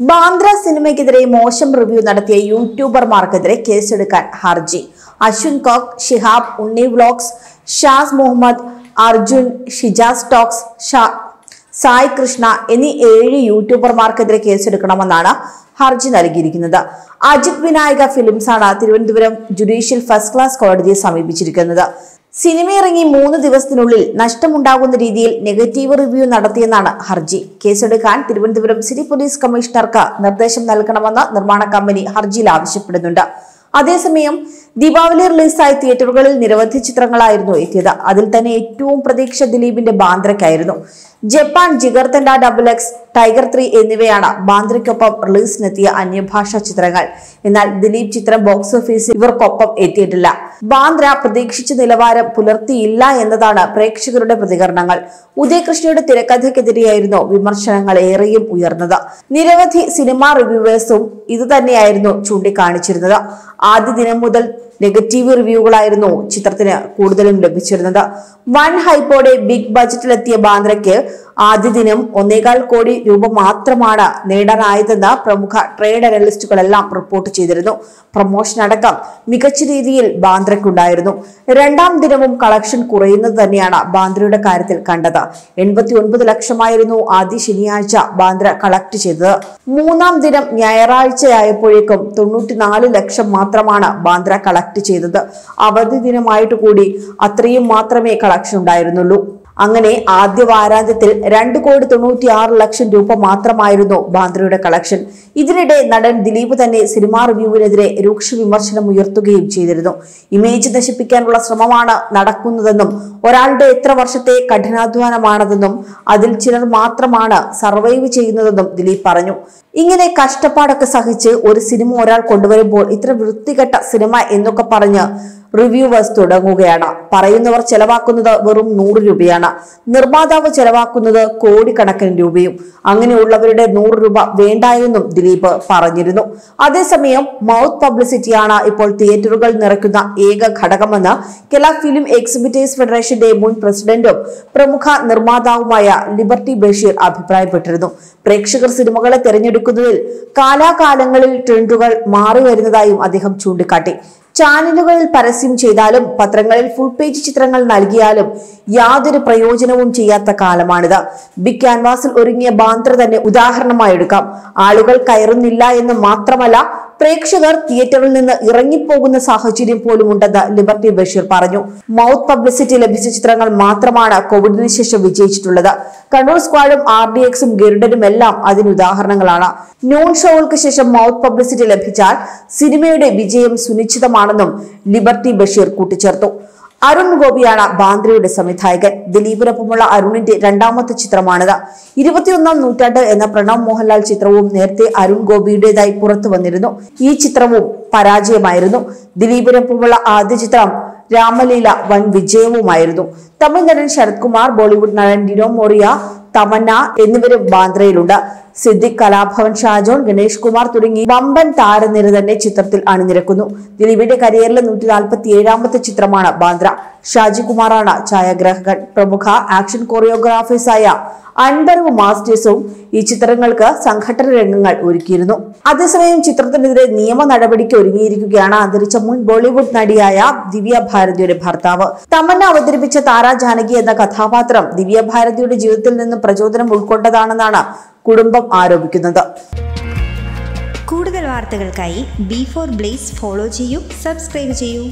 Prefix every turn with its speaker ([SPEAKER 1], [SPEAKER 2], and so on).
[SPEAKER 1] ബാന്ദ്ര സിനിമയ്ക്കെതിരെ മോശം റിവ്യൂ നടത്തിയ യൂട്യൂബർമാർക്കെതിരെ കേസെടുക്കാൻ ഹർജി. അശ്വിൻ കോക് ഷിഹാബ് ഉണ്ണി വ്ലോഗ്സ് ഷാസ് മുഹമ്മദ് അർജുൻ ഷിജാസ് ടോക്സ് ഷാ- സായ് കൃഷ്ണ എന്നീ ഏഴ് യൂട്യൂബർമാർക്കെതിരെ കേസെടുക്കണമെന്നാണ് ഹർജി നൽകിയിരിക്കുന്നത്. അജിത് വിനായക ഫിലിംസാണ് തിരുവനന്തപുരം ജുഡീഷ്യൽ ഫസ്റ്റ് ക്ലാസ് കോടതിയെ സമീപിച്ചിരിക്കുന്നത്. സിനിമ ഇറങ്ങി മൂന്ന് ദിവസത്തിനുള്ളിൽ നഷ്ടമുണ്ടാകുന്ന രീതിയിൽ നെഗറ്റീവ് റിവ്യൂ നടത്തിയെന്നാണ് ഹർജി. കേസെടുക്കാൻ തിരുവനന്തപുരം സിറ്റി പോലീസ് കമ്മീഷണർക്ക് നിർദ്ദേശം നൽകണമെന്ന് നിർമ്മാണ കമ്പനി ഹർജിയിൽ ആവശ്യപ്പെടുന്നുണ്ട്. അതേസമയം ദീപാവലി റിലീസായ തിയേറ്ററുകളിൽ നിരവധി ചിത്രങ്ങളായിരുന്നു എത്തിയത്. അതിൽ തന്നെ ഏറ്റവും പ്രതീക്ഷ ദിലീപിന്റെ ബാന്ദ്രയ്ക്കായിരുന്നു. Japan Jigarthanda double X Tiger three എന്നിവയാണ് ബാന്ദ്രയ്ക്കൊപ്പം റിലീസിനെത്തിയ അന്യഭാഷാ ചിത്രങ്ങൾ. എന്നാൽ ദിലീപ് ചിത്രം ബോക്സ് ഓഫീസിൽ ഇവർക്കൊപ്പം എത്തിയിട്ടില്ല. ബാന്ദ്ര പ്രതീക്ഷിച്ച നിലവാരം പുലർത്തിയില്ല എന്നതാണ് പ്രേക്ഷകരുടെ പ്രതികരണങ്ങൾ. ഉദയകൃഷ്ണയുടെ തിരക്കഥയ്ക്കെതിരെയായിരുന്നു വിമർശനങ്ങൾ ഏറെയും ഉയർന്നത്. നിരവധി സിനിമാ റിവ്യൂവേഴ്സും ഇതുതന്നെയായിരുന്നു ചൂണ്ടിക്കാണിച്ചിരുന്നത്. ആദ്യ ദിനം മുതൽ നെഗറ്റീവ് റിവ്യൂകളായിരുന്നു ചിത്രത്തിന് കൂടുതലും ലഭിച്ചിരുന്നത്. വൺ ഹൈപ്പോടെ ബിഗ് ബജറ്റിലെത്തിയ ബാന്ദ്രയ്ക്ക് ആദ്യ ദിനം ഒന്നേകാൽ കോടി രൂപ മാത്രമാണ് നേടാനായതെന്ന് പ്രമുഖ ട്രേഡ് അനലിസ്റ്റുകളെല്ലാം റിപ്പോർട്ട് ചെയ്തിരുന്നു. പ്രൊമോഷൻ അടക്കം മികച്ച രീതിയിൽ ബാന്ദ്രയ്ക്കുണ്ടായിരുന്നു. രണ്ടാം ദിനവും കളക്ഷൻ കുറയുന്നത് തന്നെയാണ് ബാന്ദ്രയുടെ കാര്യത്തിൽ കണ്ടത്. എൺപത്തി ഒൻപത് ലക്ഷമായിരുന്നു ആദ്യ ശനിയാഴ്ച ബാന്ദ്ര കളക്ട് ചെയ്തത്. മൂന്നാം ദിനം ഞായറാഴ്ചയായപ്പോഴേക്കും തൊണ്ണൂറ്റിനാല് ലക്ഷം മാത്രമാണ് ബാന്ദ്ര കളക്ട് ചെയ്തത്. അവധി ദിനമായിട്ട് കൂടി അത്രയും മാത്രമേ കളക്ഷൻ ഉണ്ടായിരുന്നുള്ളൂ. അങ്ങനെ ആദ്യ വാരാന്ത്യത്തിൽ രണ്ട് കോടി തൊണ്ണൂറ്റി ആറ് ലക്ഷം രൂപ മാത്രമായിരുന്നു ബാന്ദ്രയുടെ കളക്ഷൻ. ഇതിനിടെ നടൻ ദിലീപ് തന്നെ സിനിമാ റിവ്യൂവിനെതിരെ രൂക്ഷ വിമർശനം ഉയർത്തുകയും ചെയ്തിരുന്നു. ഇമേജ് നശിപ്പിക്കാനുള്ള ശ്രമമാണ് നടക്കുന്നതെന്നും ഒരാളുടെ എത്ര വർഷത്തെ കഠിനാധ്വാനമാണതെന്നും അതിൽ ചിലർ മാത്രമാണ് സർവൈവ് ചെയ്യുന്നതെന്നും ദിലീപ് പറഞ്ഞു. ഇങ്ങനെ കഷ്ടപ്പാടൊക്കെ സഹിച്ച് ഒരു സിനിമ ഒരാൾ കൊണ്ടുവരുമ്പോൾ ഇത്ര വൃത്തികെട്ട സിനിമ എന്നൊക്കെ പറഞ്ഞ് റിവ്യൂവേഴ്സ് തുടങ്ങുകയാണ്. പറയുന്നവർ ചെലവാക്കുന്നത് വെറും നൂറ് രൂപയാണ്. നിർമ്മാതാവ് ചെലവാക്കുന്നത് കോടിക്കണക്കിന് രൂപയും. അങ്ങനെയുള്ളവരുടെ നൂറ് രൂപ വേണ്ട എന്നും ദിലീപ് പറഞ്ഞിരുന്നു. അതേസമയം മൗത്ത് പബ്ലിസിറ്റിയാണ് ഇപ്പോൾ തിയേറ്ററുകൾ നിറയ്ക്കുന്ന ഏക ഘടകമെന്ന് കേരള ഫിലിം എക്സിബിറ്റേഴ്സ് ഫെഡറേഷന്റെ മുൻ പ്രസിഡന്റും പ്രമുഖ നിർമ്മാതാവുമായ ലിബർട്ടി ബഷീർ അഭിപ്രായപ്പെട്ടിരുന്നു. പ്രേക്ഷകർ സിനിമകളെ തിരഞ്ഞെടുക്കുന്നതിൽ കാലാകാലങ്ങളിൽ ട്രെൻഡുകൾ മാറി വരുന്നതായും അദ്ദേഹം ചൂണ്ടിക്കാട്ടി. ചാനലുകളിൽ പരസ്യം ചെയ്താലും പത്രങ്ങളിൽ ഫുൾ പേജ് ചിത്രങ്ങൾ നൽകിയാലും യാതൊരു പ്രയോജനവും ചെയ്യാത്ത കാലമാണിത്. ബിഗ് ക്യാൻവാസിൽ ഒരുങ്ങിയ ബാന്ദ്ര തന്നെ ഉദാഹരണമായി എടുക്കാം ആളുകൾ കയറുന്നില്ല എന്ന് മാത്രമല്ല പ്രേക്ഷകർ തിയേറ്ററിൽ നിന്ന് ഇറങ്ങിപ്പോകുന്ന സാഹചര്യം പോലും ഉണ്ടെന്ന് ലിബർട്ടി ബഷീർ പറഞ്ഞു. മൗത്ത് പബ്ലിസിറ്റി ലഭിച്ച ചിത്രങ്ങൾ മാത്രമാണ് കോവിഡിന് ശേഷം വിജയിച്ചിട്ടുള്ളത്. കണ്ണൂർ സ്ക്വാഡും ആർ ഡി എക്സും ഗരുഡനും എല്ലാം അതിന് ഉദാഹരണങ്ങളാണ്. നോൺ ഷോകൾക്ക് ശേഷം മൗത്ത് പബ്ലിസിറ്റി ലഭിച്ചാൽ സിനിമയുടെ വിജയം സുനിശ്ചിതമാണെന്നും ലിബർട്ടി ബഷീർ കൂട്ടിച്ചേർത്തു. അരുൺ ഗോപിയാണ് ബാന്ദ്രയുടെ സംവിധായകൻ. ദിലീപിനൊപ്പമുള്ള അരുണിന്റെ രണ്ടാമത്തെ ചിത്രമാണിത്. ഇരുപത്തിയൊന്നാം നൂറ്റാണ്ട് എന്ന പ്രണവ് മോഹൻലാൽ ചിത്രവും നേരത്തെ അരുൺ ഗോപിയുടേതായി പുറത്തു വന്നിരുന്നു. ഈ ചിത്രവും പരാജയമായിരുന്നു. ദിലീപിനൊപ്പമുള്ള ആദ്യ ചിത്രം രാമലീല വൻ വിജയവുമായിരുന്നു. തമിഴ് നടൻ ശരത് കുമാർ ബോളിവുഡ് നടൻ ഡിനോ മോറിയ തമന്ന എന്നിവരും ബാന്ദ്രയിലുണ്ട്. സിദ്ദിഖ് കലാഭവൻ ഷാജോൺ ഗണേഷ് കുമാർ തുടങ്ങി വമ്പൻ താരനിര തന്നെ ചിത്രത്തിൽ അണിനിരക്കുന്നു. ദിലീപിന്റെ കരിയറിലെ നൂറ്റി നാൽപ്പത്തി ഏഴാമത്തെ ചിത്രമാണ് ബാന്ദ്ര. ഷാജി കുമാറാണ് ഛായാഗ്രാഹകൻ. പ്രമുഖ ആക്ഷൻ കൊറിയോഗ്രാഫേഴ്സായ അൻപറവ് മാസ്റ്റേഴ്സും ഈ ചിത്രങ്ങൾക്ക് സംഘടന രംഗങ്ങൾ ഒരുക്കിയിരുന്നു. അതേസമയം ചിത്രത്തിനെതിരെ നിയമ നടപടിക്ക് ഒരുങ്ങിയിരിക്കുകയാണ് അന്തരിച്ച മുൻ ബോളിവുഡ് നടിയായ ദിവ്യ ഭാരതിയുടെ ഭർത്താവ്. തമന്ന അവതരിപ്പിച്ച താരാ ജാനകി എന്ന കഥാപാത്രം ദിവ്യ ഭാരതിയുടെ ജീവിതത്തിൽ നിന്ന് പ്രചോദനം ഉൾക്കൊണ്ടതാണെന്നാണ് കുടുംബം ആരോപിക്കുന്നത്.
[SPEAKER 2] കൂടുതൽ വാർത്തകൾക്കായി ബി ഫോർ ബ്ലേസ് ഫോളോ ചെയ്യൂ സബ്സ്ക്രൈബ് ചെയ്യൂ.